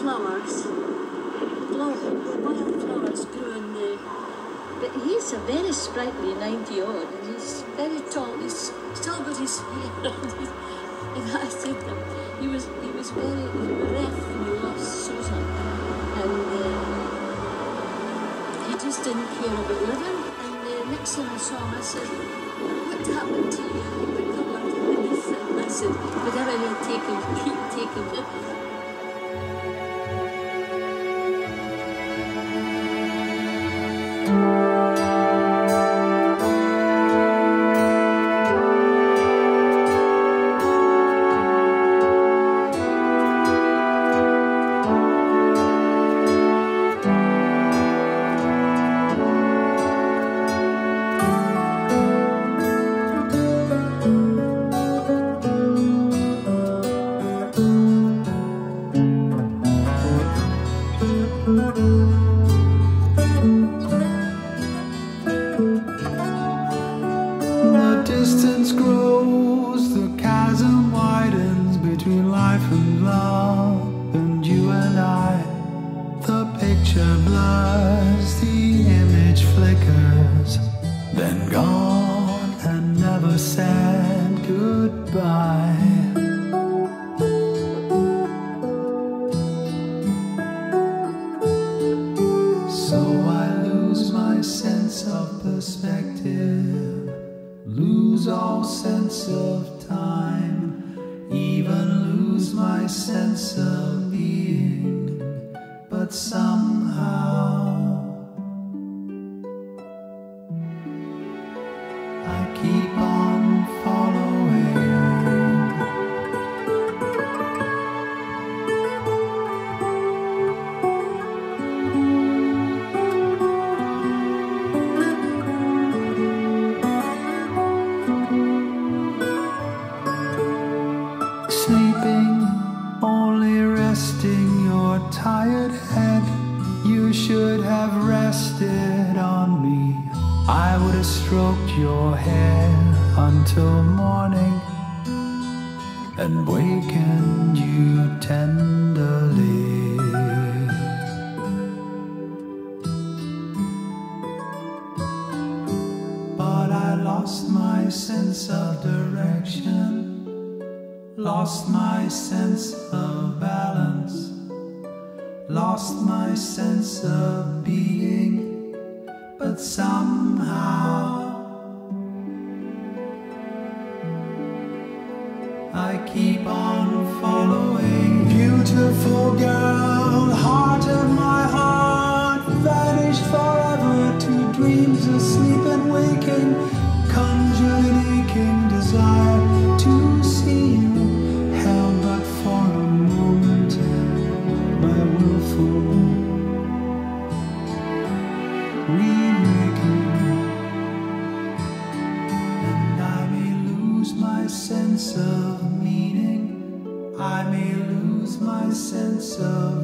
flowers. Flower, wildflowers grew in the. But he's a very sprightly 90 odd, and he's very tall. He's still got his hair. And I said to him, he was, he was very bereft when he lost Susan. And uh, he just didn't care about living. And the next time I saw him, I said, What happened to you? He said, I said, Whatever he had taken, keep taking with blurs, the image flickers, then gone and never said goodbye. So I lose my sense of perspective, lose all sense of time, even lose my sense of being. But somehow Sleeping, only resting your tired head. You should have rested on me. I would have stroked your hair until morning and wakened you tenderly. But I lost my sense of direction, lost my sense of balance, lost my sense of being, but somehow I keep on following. Beautiful girl, heart of my heart, vanished forever to dreams asleep sense of meaning. I may lose my sense of